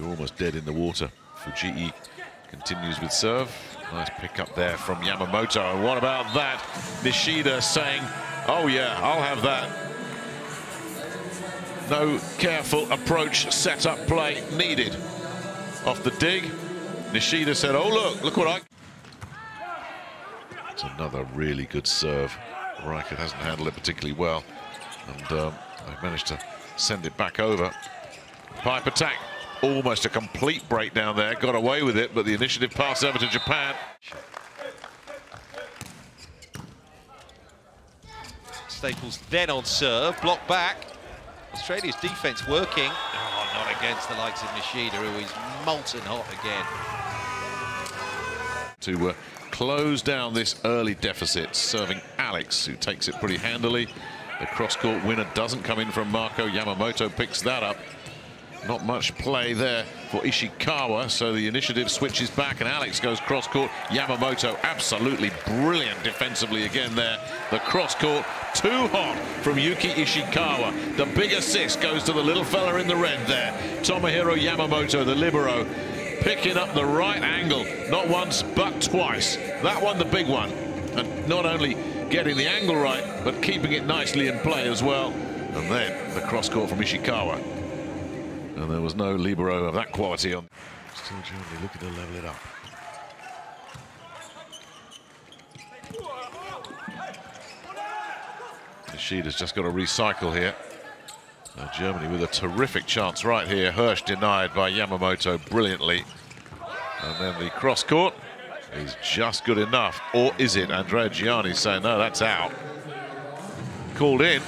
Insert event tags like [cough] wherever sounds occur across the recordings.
You're almost dead in the water. Fujii continues with serve. Nice pick up there from Yamamoto. And what about that? Nishida saying, oh yeah, I'll have that. No careful approach, set up play needed. Off the dig, Nishida said, oh look, look what I... It's another really good serve. Raikkonen hasn't handled it particularly well. And um, they've managed to send it back over. Pipe attack almost a complete breakdown there. Got away with it, but the initiative passed over to Japan. Staples then on serve, block back. Australia's defence working. Oh, not against the likes of Nishida, who is molten hot again. To uh, close down this early deficit, serving Alex, who takes it pretty handily. The cross-court winner doesn't come in from Marco. Yamamoto picks that up. Not much play there for Ishikawa, so the initiative switches back and Alex goes cross-court. Yamamoto absolutely brilliant defensively again there. The cross-court, too hot from Yuki Ishikawa. The big assist goes to the little fella in the red there. Tomohiro Yamamoto, the libero, picking up the right angle, not once but twice. That one, the big one. And not only getting the angle right, but keeping it nicely in play as well. And then the cross-court from Ishikawa. And there was no libero of that quality on. Still Germany looking to level it up. Nishida's just got to recycle here. Now Germany with a terrific chance right here. Hirsch denied by Yamamoto brilliantly. And then the cross court is just good enough. Or is it? Andrea Giani saying, no, that's out. Called in.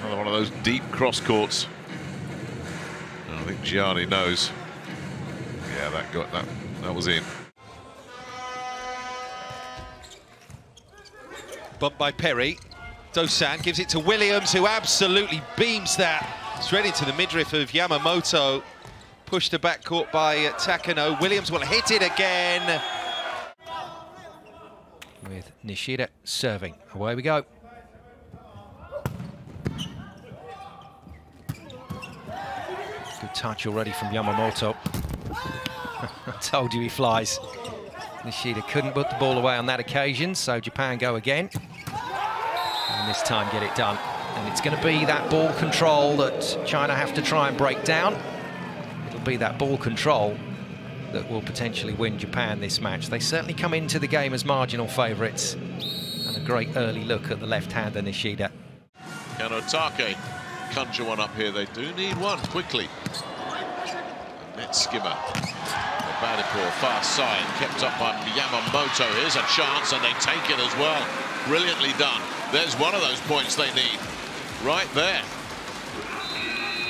Another one of those deep cross courts. I think Giani knows. Yeah, that got that. That was in. Bumped by Perry. Dosan gives it to Williams, who absolutely beams that straight into the midriff of Yamamoto. Pushed to backcourt by Takano. Williams will hit it again. With Nishida serving. Away we go. Touch already from Yamamoto. [laughs] Told you he flies. Nishida couldn't put the ball away on that occasion, so Japan go again. And this time get it done. And it's going to be that ball control that China have to try and break down. It'll be that ball control that will potentially win Japan this match. They certainly come into the game as marginal favourites. And a great early look at the left-hander Nishida. Kanotake conjure one up here. They do need one quickly. Net skimmer. Ebadipour, far side, kept up by Yamamoto. Here's a chance, and they take it as well. Brilliantly done. There's one of those points they need. Right there.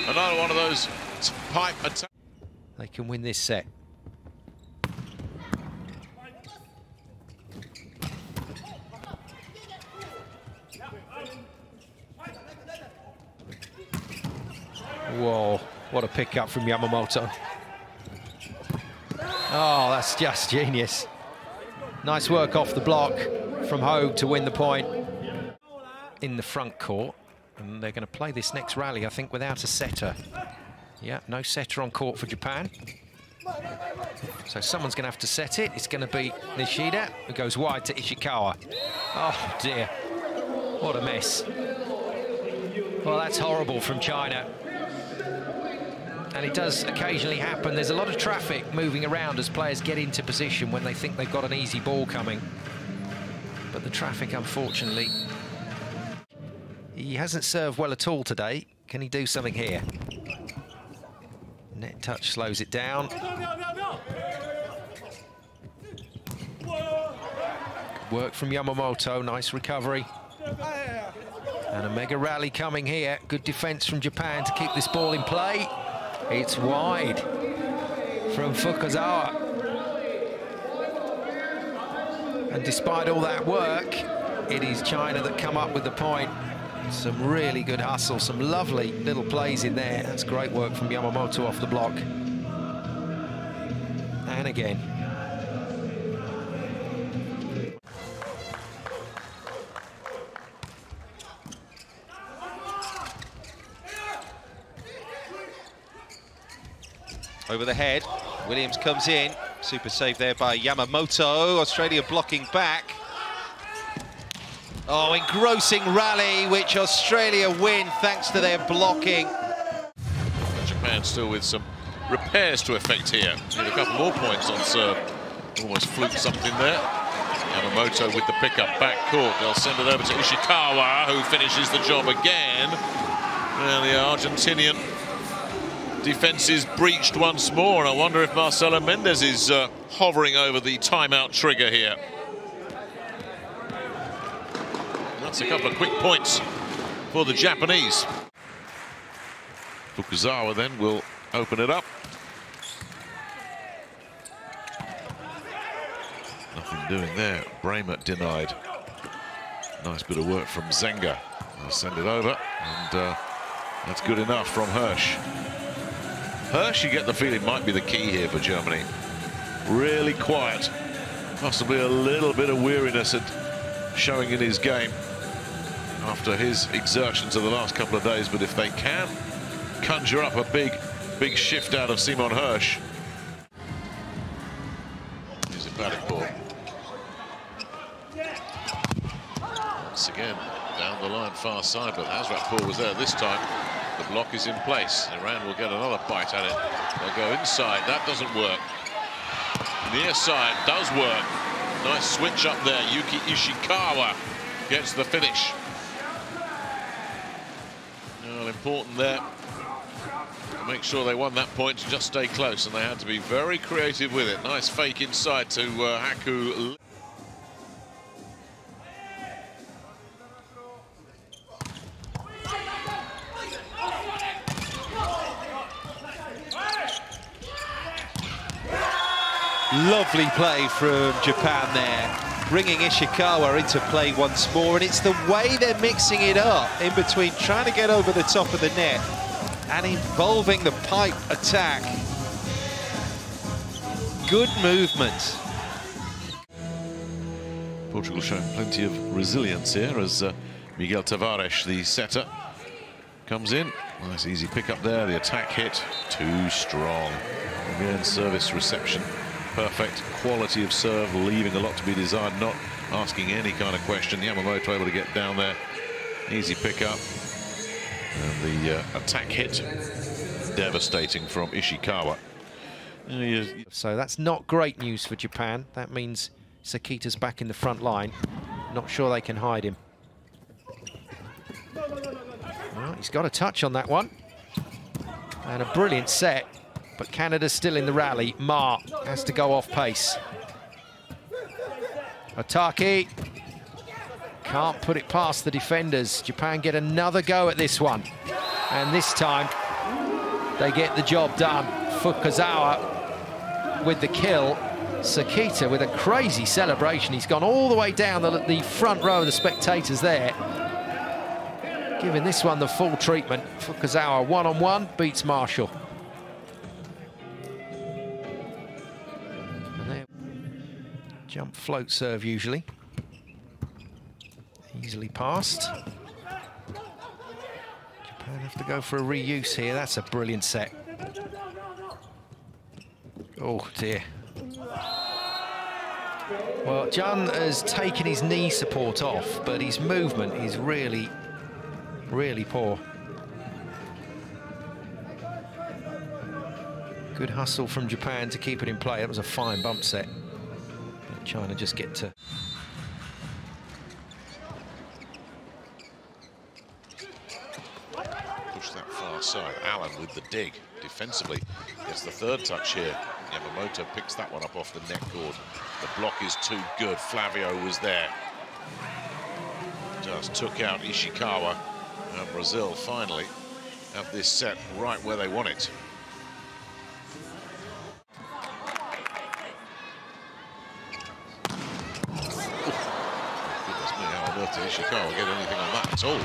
Another one of those pipe attacks. They can win this set. Whoa, what a pickup from Yamamoto. Oh, that's just genius. Nice work off the block from Hogue to win the point in the front court. And they're going to play this next rally, I think, without a setter. Yeah, no setter on court for Japan. So someone's going to have to set it. It's going to be Nishida, who goes wide to Ishikawa. Oh, dear. What a mess. Well, that's horrible from China. And it does occasionally happen. There's a lot of traffic moving around as players get into position when they think they've got an easy ball coming. But the traffic, unfortunately, he hasn't served well at all today. Can he do something here? Net touch slows it down. Work from Yamamoto, nice recovery. And a mega rally coming here. Good defense from Japan to keep this ball in play. It's wide from Fukuzawa. And despite all that work, it is China that come up with the point. Some really good hustle, some lovely little plays in there. That's great work from Yamamoto off the block. And again. Over the head. Williams comes in. Super save there by Yamamoto. Australia blocking back. Oh, engrossing rally, which Australia win thanks to their blocking. Japan still with some repairs to effect here. Need a couple more points on serve. Almost fluked something there. Yamamoto with the pickup back court. They'll send it over to Ishikawa, who finishes the job again. And the Argentinian defense is breached once more. And I wonder if Marcelo Mendez is uh, hovering over the timeout trigger here. That's a couple of quick points for the Japanese. Fukuzawa then will open it up. Nothing doing there. Bramer denied. Nice bit of work from Zenga. I'll send it over, and uh, that's good enough from Hirsch. Hirsch, you get the feeling, might be the key here for Germany. Really quiet. Possibly a little bit of weariness at showing in his game after his exertions of the last couple of days. But if they can conjure up a big, big shift out of Simon Hirsch. Here's a batting ball. Once again, down the line, far side, but Hazratpour was there this time. The block is in place. Iran will get another bite at it. They'll go inside. That doesn't work. Near side does work. Nice switch up there. Yuki Ishikawa gets the finish. Well, important there. Make sure they won that point to just stay close, and they had to be very creative with it. Nice fake inside to uh, Haku. Lovely play from Japan there, bringing Ishikawa into play once more, and it's the way they're mixing it up in between trying to get over the top of the net and involving the pipe attack. Good movement. Portugal showing plenty of resilience here as uh, Miguel Tavares, the setter, comes in. Nice easy pick up there. The attack hit too strong. Again, service reception perfect. Quality of serve, leaving a lot to be desired, not asking any kind of question. Yamamoto able to get down there. Easy pick up. And the uh, attack hit, devastating from Ishikawa. So that's not great news for Japan. That means Sakita's back in the front line. Not sure they can hide him. Well, he's got a touch on that one. And a brilliant set. But Canada's still in the rally. Ma has to go off pace. Otake can't put it past the defenders. Japan get another go at this one. And this time, they get the job done. Fukuzawa with the kill. Sakita with a crazy celebration. He's gone all the way down the, the front row of the spectators there. Giving this one the full treatment. Fukuzawa one-on-one -on -one, beats Marshall. Jump float serve usually. Easily passed. Japan have to go for a reuse here. That's a brilliant set. Oh dear. Well, Jun has taken his knee support off, but his movement is really, really poor. Good hustle from Japan to keep it in play. That was a fine bump set. China just get to... Push that far side. Allen with the dig defensively. Gets the third touch here. Yamamoto picks that one up off the net cord. The block is too good. Flavio was there. Just took out Ishikawa. And Brazil finally have this set right where they want it. To Ishikawa get anything on that at all.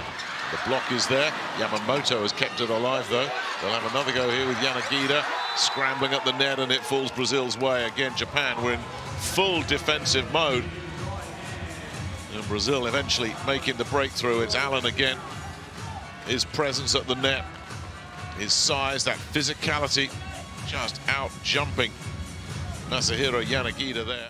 The block is there. Yamamoto has kept it alive, though. They'll have another go here with Yanagida scrambling at the net, and it falls Brazil's way. Again, Japan were in full defensive mode. And Brazil eventually making the breakthrough. It's Allen again. His presence at the net, his size, that physicality Just out jumping Masahiro Yanagida there.